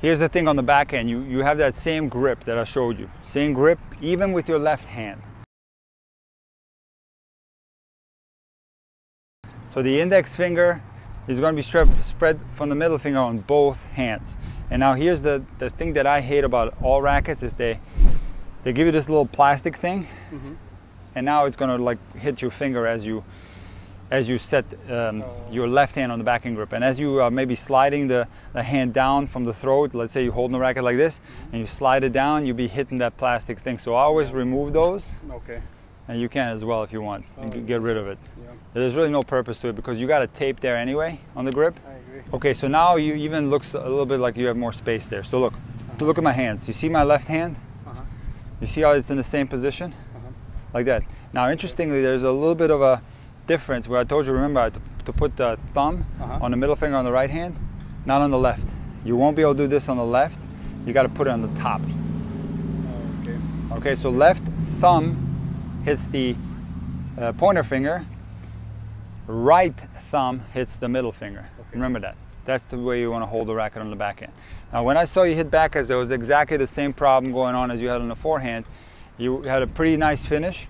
Here's the thing on the backhand. You, you have that same grip that I showed you. Same grip, even with your left hand. So the index finger is going to be spread, spread from the middle finger on both hands. And now here's the, the thing that I hate about all rackets is they, they give you this little plastic thing mm -hmm. and now it's going to like hit your finger as you as you set um, your left hand on the backhand grip. And as you are maybe sliding the, the hand down from the throat, let's say you're holding the racket like this, and you slide it down, you'll be hitting that plastic thing. So I always remove those. Okay. And you can as well if you want. Oh, get rid of it. Yeah. There's really no purpose to it because you got a tape there anyway on the grip. I agree. Okay, so now you even looks a little bit like you have more space there. So look, uh -huh. look at my hands. You see my left hand? Uh -huh. You see how it's in the same position? Uh -huh. Like that. Now, interestingly, there's a little bit of a difference where I told you, remember, to, to put the thumb uh -huh. on the middle finger on the right hand, not on the left. You won't be able to do this on the left. You got to put it on the top. Okay. Okay, so left thumb hits the uh, pointer finger. Right thumb hits the middle finger. Okay. Remember that. That's the way you want to hold the racket on the backhand. Now, when I saw you hit backhands, there was exactly the same problem going on as you had on the forehand. You had a pretty nice finish,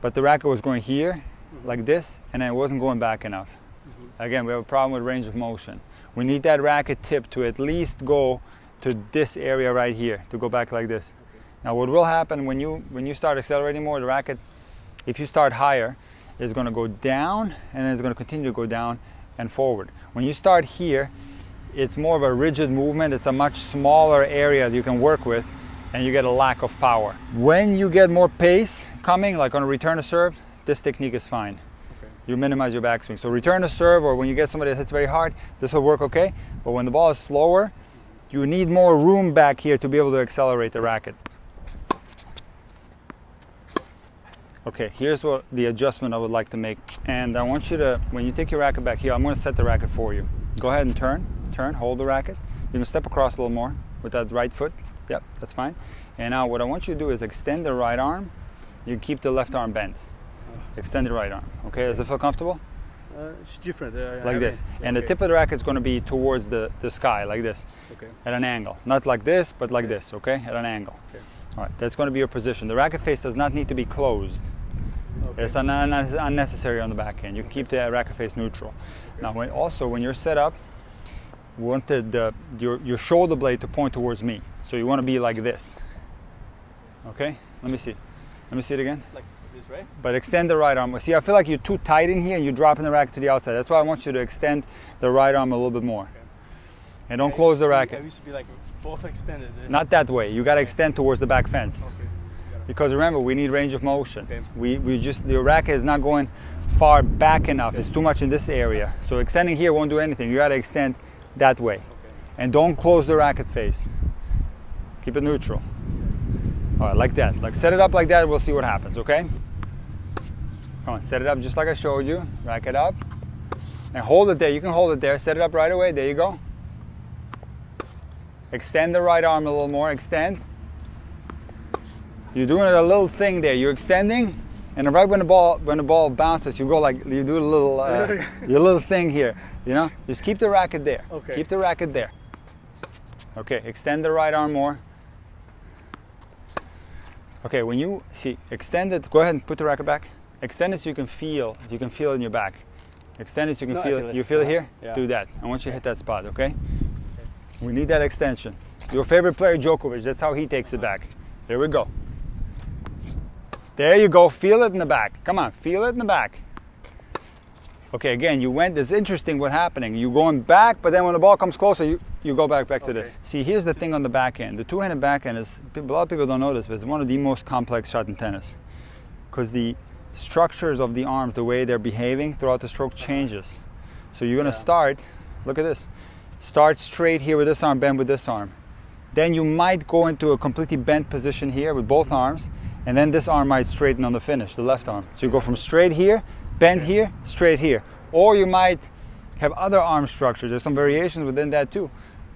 but the racket was going here. Like this, and it wasn't going back enough. Mm -hmm. Again, we have a problem with range of motion. We need that racket tip to at least go to this area right here, to go back like this. Now what will happen when you, when you start accelerating more, the racket, if you start higher, is gonna go down, and then it's gonna continue to go down and forward. When you start here, it's more of a rigid movement. It's a much smaller area that you can work with and you get a lack of power. When you get more pace coming, like on a return to serve, this technique is fine. Okay. You minimize your backswing. So return to serve or when you get somebody that hits very hard, this will work okay. But when the ball is slower, you need more room back here to be able to accelerate the racket. Okay, here's what the adjustment I would like to make. And I want you to, when you take your racket back here, I'm gonna set the racket for you. Go ahead and turn, turn, hold the racket. You can step across a little more with that right foot. Yep, that's fine. And now what I want you to do is extend the right arm. You keep the left arm bent. Extend the right arm. Okay, does it feel comfortable? Uh, it's different. Uh, like this. And okay. the tip of the racket is going to be towards the, the sky, like this. Okay. At an angle. Not like this, but like okay. this, okay? At an angle. Okay. All right, that's going to be your position. The racket face does not need to be closed. Okay. It's un unnecessary on the backhand. You keep the racket face neutral. Now, when, also, when you're set up, we want the, the, your, your shoulder blade to point towards me. So you want to be like this. Okay? Let me see. Let me see it again. Like right? But extend the right arm. See, I feel like you're too tight in here and you're dropping the racket to the outside. That's why I want you to extend the right arm a little bit more. Okay. And don't close the racket. I used to be like both extended. Eh? Not that way. You got to extend towards the back fence. Okay. Because remember, we need range of motion. Okay. We, we just, the racket is not going far back enough. It's too much in this area. So extending here won't do anything. You got to extend that way. And don't close the racket face. Keep it neutral. All right, like that. Like set it up like that, we'll see what happens, okay? Come on, set it up just like I showed you. Rack it up. And hold it there. You can hold it there. Set it up right away. There you go. Extend the right arm a little more. Extend. You're doing a little thing there. You're extending, and right when the ball when the ball bounces, you go like you do a little uh, your little thing here. You know, just keep the racket there. Okay. Keep the racket there. Okay. Extend the right arm more. Okay. When you see extend it, go ahead and put the racket back. Extend it so you can feel, you can feel it in your back. Extend it so you can no, feel, feel it. You feel it here? Yeah. Do that. I want you to hit that spot, okay? okay? We need that extension. Your favorite player, Djokovic, that's how he takes it back. There we go. There you go. Feel it in the back. Come on, feel it in the back. Okay, again, you went, it's interesting what happening. You're going back, but then when the ball comes closer, you, you go back back to okay. this. See, here's the thing on the backhand. The two-handed backhand is, a lot of people don't know this, but it's one of the most complex shots in tennis. Because the structures of the arms, the way they're behaving throughout the stroke uh-huh. changes. So you're gonna yeah. start, look at this, start straight here with this arm, bend with this arm. Then you might go into a completely bent position here with both arms, and then this arm might straighten on the finish, the left arm. So you go from straight here, bend here, straight here. Or you might have other arm structures. There's some variations within that too.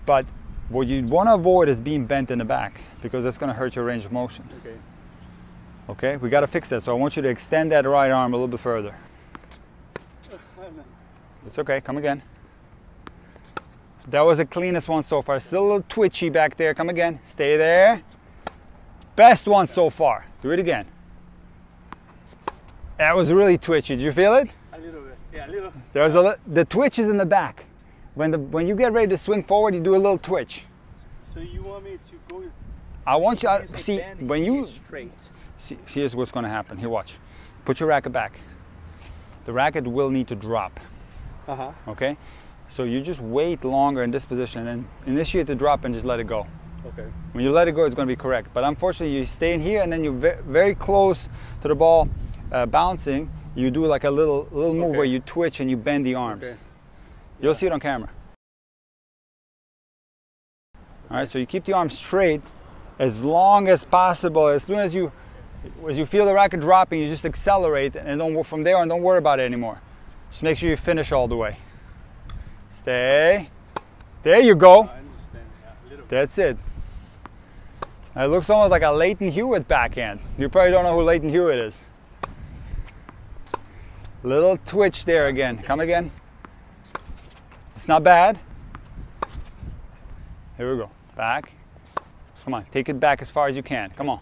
But what you want to avoid is being bent in the back because that's going to hurt your range of motion. Okay. Okay, we got to fix that. So I want you to extend that right arm a little bit further. It's okay, come again. That was the cleanest one so far. Still a little twitchy back there. Come again. Stay there. Best one so far. Do it again. That was really twitchy. Did you feel it? A little bit. Yeah, a little. There's a the twitch is in the back. When the when you get ready to swing forward, you do a little twitch. So you want me to go? I want you to see when you straight. see, here's what's going to happen. Here, watch. Put your racket back. The racket will need to drop. Uh huh. Okay, so you just wait longer in this position and initiate the drop and just let it go. Okay. When you let it go, it's going to be correct. But unfortunately, you stay in here and then you're very close to the ball uh, bouncing. You do like a little little move Okay. where you twitch and you bend the arms. Okay. You'll see it on camera. All right, so you keep the arm straight as long as possible. As soon as you as you feel the racket dropping, you just accelerate and don't from there on don't worry about it anymore. Just make sure you finish all the way. Stay. There you go. I understand. Yeah, a bit. That's it. It looks almost like a Lleyton Hewitt backhand. You probably don't know who Lleyton Hewitt is. Little twitch there again. Come again. It's not bad. Here we go. Back. Come on. Take it back as far as you can. Come on.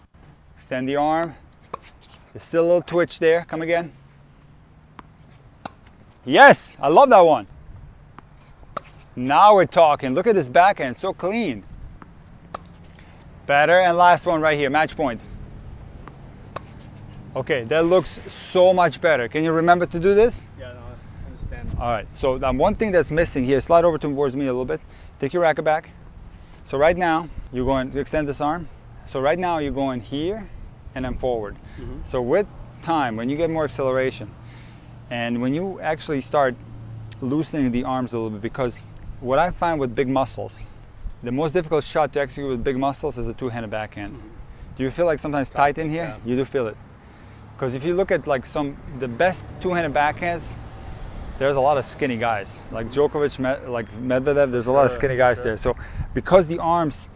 Extend the arm. There's still a little twitch there. Come again. Yes. I love that one. Now we're talking. Look at this backhand. So clean. Better. And last one right here. Match points. Okay, that looks so much better. Can you remember to do this? Yeah, no, I understand. All right, so um, one thing that's missing here, slide over towards me a little bit. Take your racket back. So right now, you're going to extend this arm. So right now, you're going here and then forward. Mhm. So with time, when you get more acceleration, and when you actually start loosening the arms a little bit, because what I find with big muscles, the most difficult shot to execute with big muscles is a two-handed backhand. Do you feel like sometimes tight, in here? yeah. You do feel it. Because if you look at like some the best two-handed backhands, there's a lot of skinny guys like Djokovic, like Medvedev. There's a lot of skinny guys sure. there. So because the arms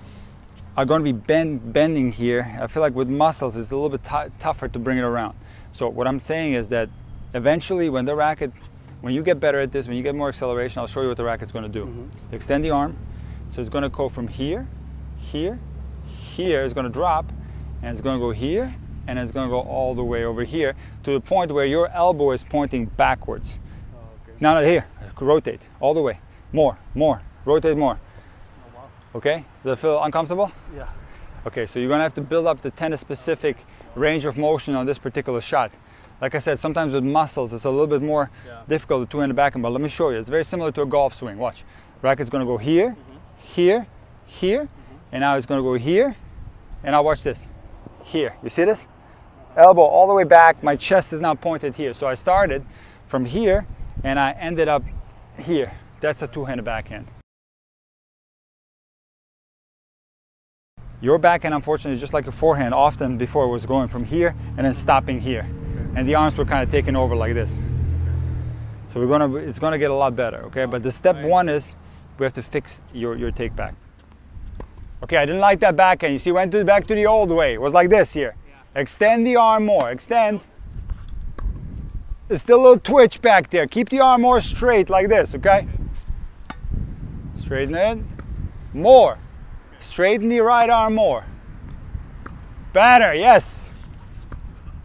are going to be bend, bending here, I feel like with muscles it's a little bit tou- tougher to bring it around. So what I'm saying is that eventually when the racket, when you get better at this, when you get more acceleration, I'll show you what the racket's going to do. Mhm. Extend the arm, so it's going to go from here, here, here. It's going to drop, and it's going to go here, and it's going to go all the way over here to the point where your elbow is pointing backwards. Oh, okay. No, no, here. Rotate all the way. More, more. Rotate more. Oh, wow. Okay? Does it feel uncomfortable? Yeah. Okay, so you're gonna have to build up the tennis specific range of motion on this particular shot. Like I said, sometimes with muscles it's a little bit more Yeah. difficult to two-handed backhand, but let me show you. It's very similar to a golf swing. Watch. Racket's gonna go here, mm-hmm. here, here, mm-hmm. and now it's gonna go here, and now watch this. Here. You see this? Elbow all the way back. My chest is now pointed here. So I started from here and I ended up here. That's a two-handed backhand. Your backhand, unfortunately, just like your forehand, often before it was going from here and then stopping here, and the arms were kind of taking over like this. So we're gonna, it's gonna get a lot better, okay? But the step one is we have to fix your your take back. Okay, I didn't like that backhand. You see, went to back to the old way. It was like this here. Extend the arm more. Extend. There's still a little twitch back there. Keep the arm more straight like this, okay? Straighten it. More. Straighten the right arm more. Better, yes.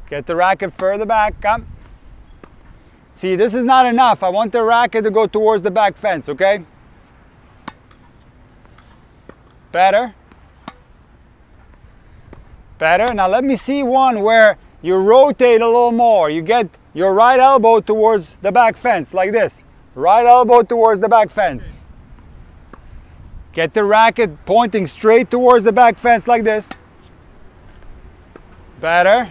Get the racket further back. Come. See, this is not enough. I want the racket to go towards the back fence, okay? Better. Better. Now let me see one where you rotate a little more. You get your right elbow towards the back fence like this. Right elbow towards the back fence. Get the racket pointing straight towards the back fence like this. Better.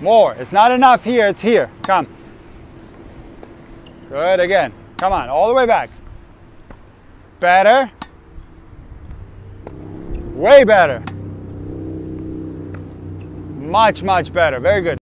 More. It's not enough here, it's here. Come. Good again. Come on, all the way back. Better. Way better. Much, much better. Very good.